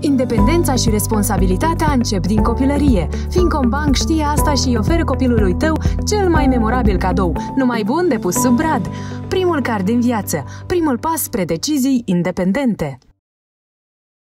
Independența și responsabilitatea încep din copilărie, fiindcă un știe asta și îi oferă copilului tău cel mai memorabil cadou, numai bun de pus sub brad. Primul card din viață, primul pas spre decizii independente.